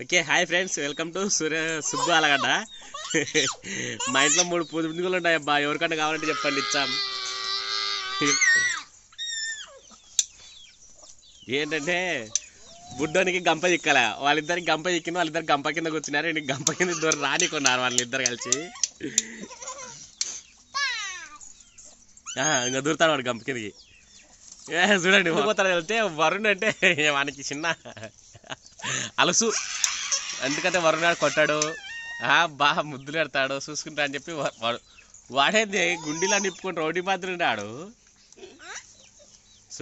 Okay hi friends welcome to Surya Subbu Alagadda. మా ఇంట్లో మూడు పూజ పుంజుకులు ఉన్నాయి అబ్బా ఎవరికన్నా కావాలంటే చెప్పండి ఇచ్చాం. ఏంటంటే బుడ్డోనికి గంప చిక్కలే. వాళ్ళిద్దరికి గంప చిక్కింది వాళ్ళిద్దరు గంప కింద కూర్చున్నారు ఈయనకి గంప కింద దూరం రానికున్నారు వాళ్ళిద్దరు కలిసి. ఆ, ఇంకా దూరుతాడు వాడు గంప కిందకి. చూడండి పోతాడు వెళ్తే వరుణ్ అంటే వానికి చిన్న అలసు. ఎందుకంటే వరుణాడు కొట్టాడు. ఆ, బాగా ముద్దులు పెడతాడు చూసుకుంటా అని చెప్పి వాడేది గుండీలా నిప్పుకొని రోడ్డు మాత్రం ఉన్నాడు.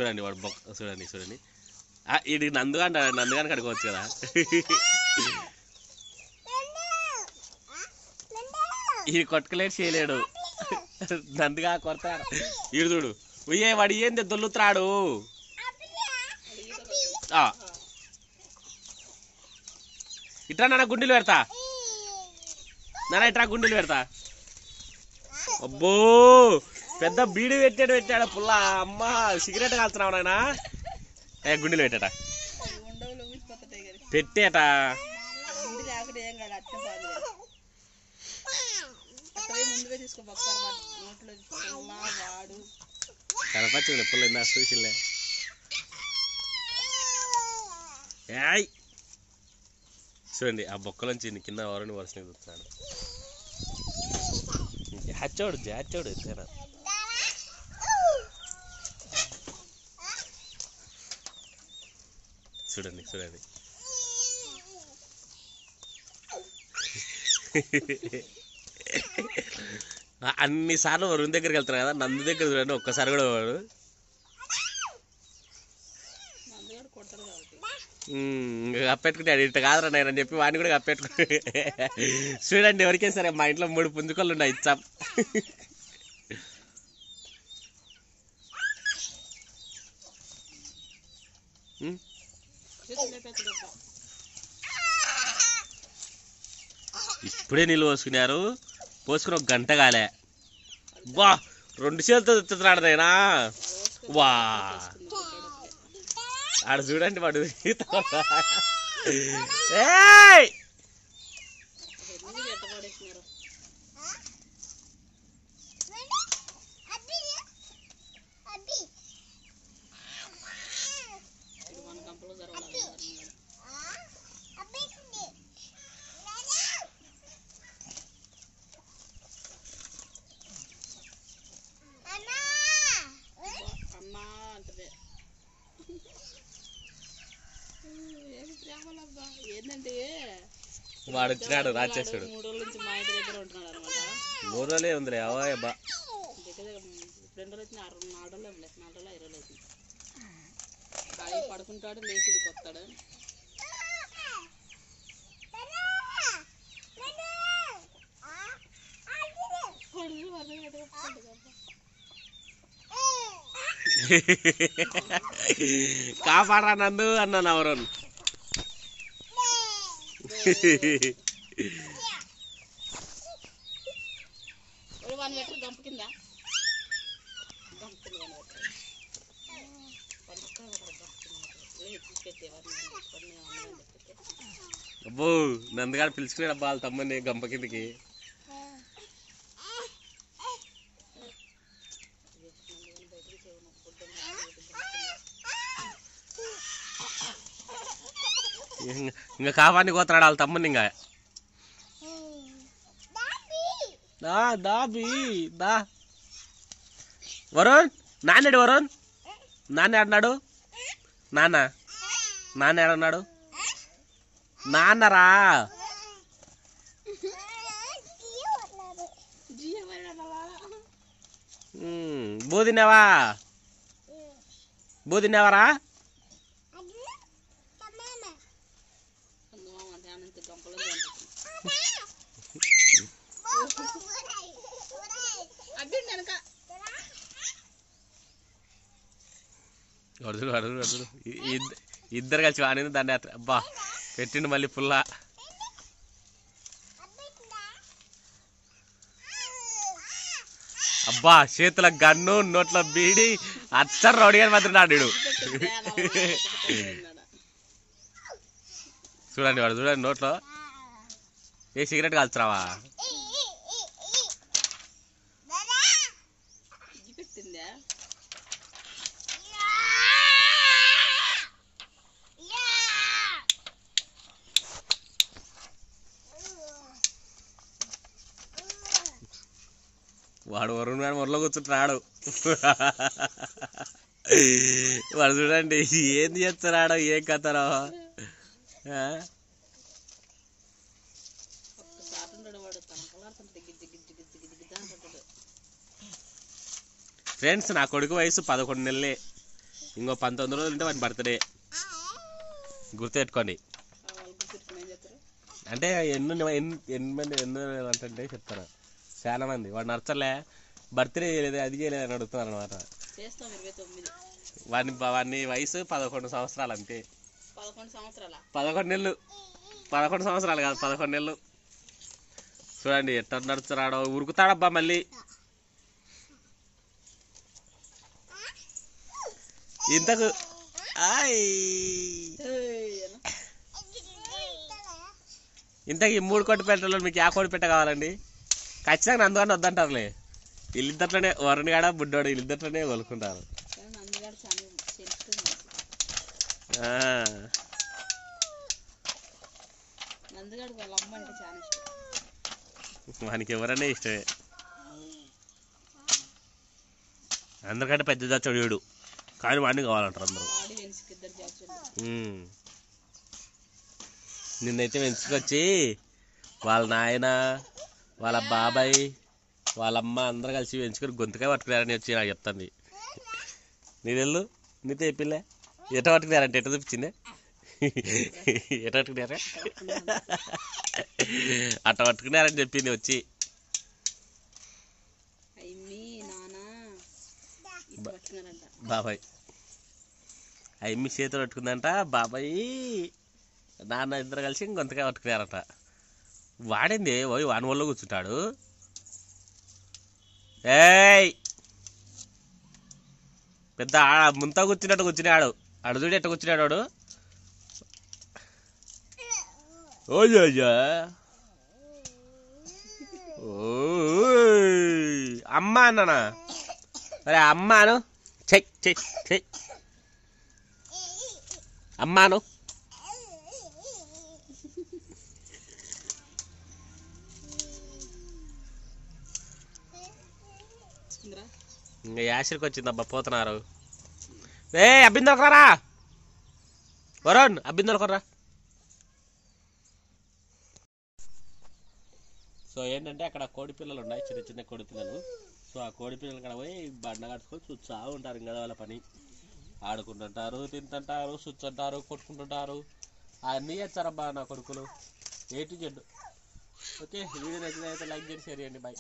చూడండి వాడు బొక్క చూడండి చూడండి. ఆ, ఇది నందుగా నందుగాని కడుకోవచ్చు కదా. ఇది కొట్టుకలేడు చేయలేడు. నందుగా కొడతాడు. ఈడు చూడు. ఉయ్యే వాడు ఏంది దొల్లుతున్నాడు? ఆ. ఇట్రా నాన్న గుండెలు పెడతా. నాన్న ఇట్రా గుండెలు పెడతా. అబ్బో పెద్ద బీడి పెట్టాడు పెట్టాడు పుల్ల. అమ్మ సిగరెట్ కాల్చున్నావు నాయన? ఏ గుండెలు పెట్టాట. పెట్టేట. ముందు పుల్ల కనపచ్చింది పుల్ల ఇందా చూసిలే ఏయ్. చూడండి ఆ బొక్కలోంచి కింద వరుణ్ వరుసని చూస్తున్నాడు జాచోడు జాచోడు ఎత్తేనా చూడండి చూడండి. అన్నిసార్లు వరుణ్ దగ్గరికి వెళ్తారు కదా నందు దగ్గర చూడండి ఒక్కసారి కూడా వాడు కప్పెట్టుకుంటాడు ఇట్ట కాదురా నేను అని చెప్పి వాడిని కూడా కప్పెట్టుకో చూడండి ఎవరికైనా సరే మా ఇంట్లో మూడు పుంజుకోళ్ళు ఉన్నాయి ఇచ్చాం. ఇప్పుడే నీళ్ళు పోసుకున్నారు. పోసుకుని ఒక గంట కాలే. వా రెండు చేతులతో తెచ్చుతున్నాడు నాయనా. వా. ఆడ చూడండి వాడు ఏయ్! ఎన్ని ఎట్ట పడేసినారు ఇది మన కంపలో జరగాలి అమ్మా అంటదే ఏమి ప్రేమలబ్బా ఏంటంటే వాడు వచ్చినాడు రాక్షసుడు మూడు రోజుల నుంచి మా ఇంటి దగ్గర ఉంటున్నాడు అనమాట మూడు రోజులే ఉందిలే అవా బా దగ్గర దగ్గర రెండు రోజులు వచ్చిన ఆరు నాలుగు రోజులు ఏం లేదు నాలుగు రోజులు ఐదు రోజులు అవుతుంది ఖాళీ పడుకుంటాడు లేచి కొత్తాడు. కాపాడరా నందు అన్నాను ఎవరు పెట్టరు గంప కింద అబ్బో నందగాడు పిలుచుకున్నాడు అబ్బా వాళ్ళ తమ్మని గంప కిందకి. ఇంకా కాపాడిని కోతున్నాడు వాళ్ళ తమ్ముని ఇంకా దా దా దా. వరుణ్ నాన్నడు వరుణ్? నాన్న ఆడున్నాడు నాన్న నాన్న ఏడన్నాడు నాన్నరా? ఉమ్, బూ అడుగుడు అడుగుడు అడుగుడు ఇద్దరు కలిసి వాడింది దాన్ని అబ్బా పెట్టిండు మళ్ళీ పుల్ల. అబ్బా చేతుల గన్ను నోట్ల బీడి అచ్చరు రౌడిగా గారి మాత్రం నాడు చూడండి వాడు చూడండి నోట్లో. ఏ సిగరెట్ కాల్చురావా? వాడు వరుణ్ గారు మొరలో కూర్చుంటున్నాడు వాడు చూడండి ఏం చేస్తున్నాడో ఏం కథరో ఫ్రెండ్స్ నా కొడుకు వయసు పదకొండు నెలలే. ఇంకో పంతొమ్మిది రోజులు ఉంటే వాడి బర్త్డే గుర్తుపెట్టుకోండి. అంటే ఎన్ని ఎన్ని ఎన్ని ఎన్ని అంటే చెప్తారు చాలా మంది. వాడు నచ్చలే బర్త్డే చేయలేదు అది చేయలేదు అని అడుగుతున్నారు అనమాట వాడిని వాడిని వయసు పదకొండు సంవత్సరాలు అంతే. పదకొండు నెలలు. పదకొండు సంవత్సరాలు కాదు పదకొండు నెలలు. చూడండి ఎట్ట నడుచురాడో ఉరుకుతాడబ్బా మళ్ళీ. ఇంతకు. ఇంతకు ఈ మూడు కోటి పెట్టలో మీకు యా కోటి పెట్ట కావాలండి? ఖచ్చితంగా అందుకని వద్దంటారులే. వీళ్ళిద్దట్లోనే వరుణ్ గాడ బుడ్డోడు వీళ్ళిద్దట్లోనే కొలుకుంటారు మనకి ఎవరన్నా ఇష్టమే. అందరికంటే పెద్ద దచ్చడు వీడు. కానీ వాడిని కావాలంటారు అందరూ. నిన్నైతే వెంచుకొచ్చి వాళ్ళ నాయన వాళ్ళ బాబాయ్ వాళ్ళ అమ్మ అందరు కలిసి వెంచుకొని గొంతుకాయ పట్టుకున్నారని వచ్చి నాకు చెప్తుంది. నీ తెల్లు నీతో చెప్పిందే ఎట పట్టుకున్నారంటే ఎట చూపించిందే? ఎట పట్టుకున్నారా అట్ట పట్టుకున్నారని చెప్పింది వచ్చి. బాబాయ్. అమ్మి చేతులు పట్టుకుందంట బాబాయ్ నాన్న ఇద్దరు కలిసి గొంతకాయ పట్టుకున్నారట వాడింది పోయి వాని వల్ల కూర్చుంటాడు. ఏయ్! పెద్ద ముంత కూర్చున్నట్టు కూర్చున్నాడు. అడు చూడు ఎట్ట కూర్చున్నాడు వాడు. ఓజోజా అమ్మ అన్నానా? అరే అమ్మాను. చెక్ చెక్ చెక్ అమ్మాను. ఇంకా యాసిడ్కి వచ్చిందబ్బా పోతున్నారు. ఏ అబ్బిందొకరా వరుణ్ అబ్బిందొకరా సో ఏంటంటే అక్కడ కోడి పిల్లలు ఉన్నాయి చిన్న చిన్న కోడి పిల్లలు. సో ఆ కోడి పిల్లలు అక్కడ పోయి బండ కట్టుకొని చూస్తూ ఉంటారు ఇంకా వాళ్ళ పని. ఆడుకుంటుంటారు తింటుంటారు చూస్తుంటారు కొట్టుకుంటుంటారు. అన్నీ చేస్తారబ్బా నా కొడుకులు. A to Z. Okay video నచ్చినైతే like చేసి షేర్ చేయండి. బాయ్